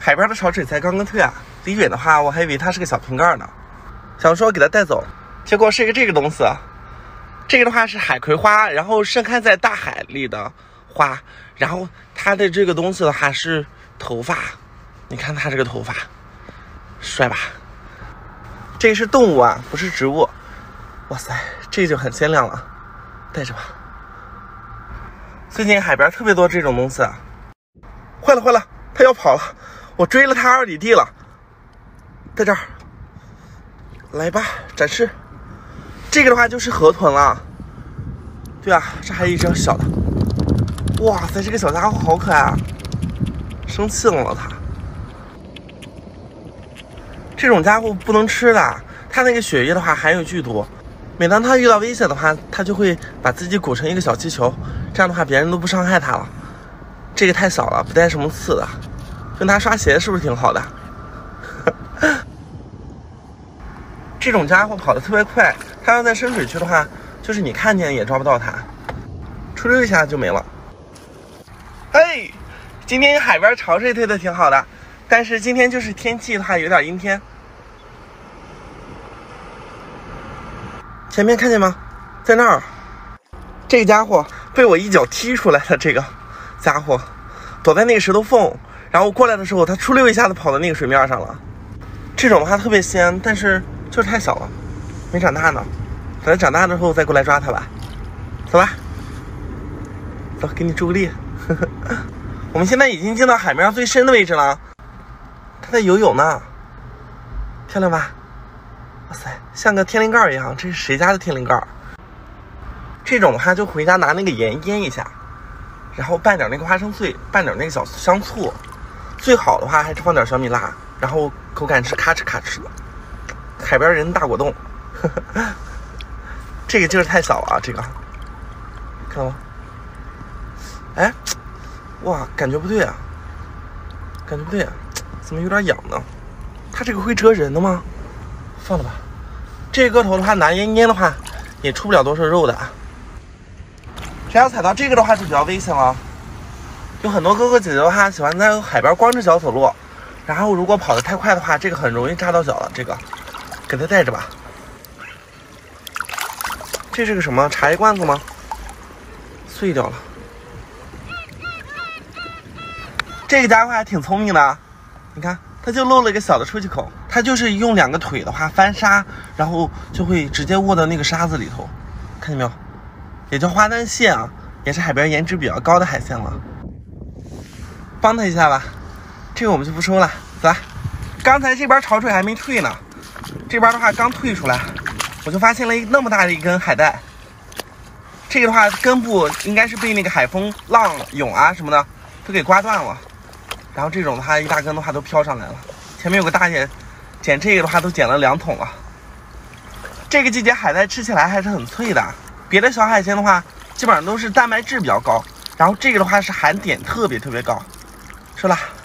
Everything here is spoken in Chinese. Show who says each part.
Speaker 1: 海边的潮水才刚刚退啊，离远的话我还以为它是个小瓶盖呢，想说给它带走，结果是一个这个东西。这个的话是海葵花，然后盛开在大海里的花，然后它的这个东西的话是头发，你看它这个头发，帅吧？这是动物啊，不是植物。哇塞，这就很鲜亮了，带着吧。最近海边特别多这种东西，坏了坏了，它要跑了，我追了它二里地了，在这儿，来吧，展示。这个的话就是河豚了，对啊，这还有一只小的，哇塞，这个小家伙好可爱啊！生气了它，这种家伙不能吃的，它那个血液的话含有剧毒，每当它遇到危险的话，它就会把自己鼓成一个小气球，这样的话别人都不伤害它了。这个太小了，不带什么刺的，用它刷鞋是不是挺好的？这种家伙跑得特别快。它要在深水区的话，就是你看见也抓不到它，出溜一下就没了。嘿，今天海边潮水退的挺好的，但是今天就是天气的话有点阴天。前面看见吗？在那儿，这个家伙被我一脚踢出来的这个家伙，躲在那个石头缝，然后过来的时候，它出溜一下子跑到那个水面上了。这种的话特别鲜，但是就是太小了。没长大呢，等它长大之后再过来抓它吧。走吧，走，给你助个力。我们现在已经进到海面上最深的位置了，它在游泳呢，漂亮吧？哇塞，像个天灵盖一样。这是谁家的天灵盖？这种的话就回家拿那个盐腌一下，然后拌点那个花生碎，拌点那个小香醋，最好的话还是放点小米辣，然后口感是咔哧咔哧的。海边人大果冻。这个劲儿太小了，这个看到吗？哎，哇，感觉不对啊，感觉不对啊，怎么有点痒呢？它这个会蛰人的吗？放了吧。这个头的话，拿烟烟的话，也出不了多少肉的。只要踩到这个的话，就比较危险了。有很多哥哥姐姐的话，喜欢在海边光着脚走路，然后如果跑得太快的话，这个很容易扎到脚了。这个，给它带着吧。这是个什么茶叶罐子吗？碎掉了。这个家伙还挺聪明的，你看，它就漏了一个小的出气口，它就是用两个腿的话翻沙，然后就会直接卧到那个沙子里头，看见没有？也叫花丹蟹啊，也是海边颜值比较高的海鲜了。帮他一下吧，这个我们就不收了，走。刚才这边潮水还没退呢，这边的话刚退出来。我就发现了一那么大的一根海带，这个的话根部应该是被那个海风、浪、涌啊什么的都给刮断了，然后这种的话一大根的话都飘上来了。前面有个大爷捡这个的话都捡了两桶了。这个季节海带吃起来还是很脆的，别的小海鲜的话基本上都是蛋白质比较高，然后这个的话是含碘特别特别高，收了。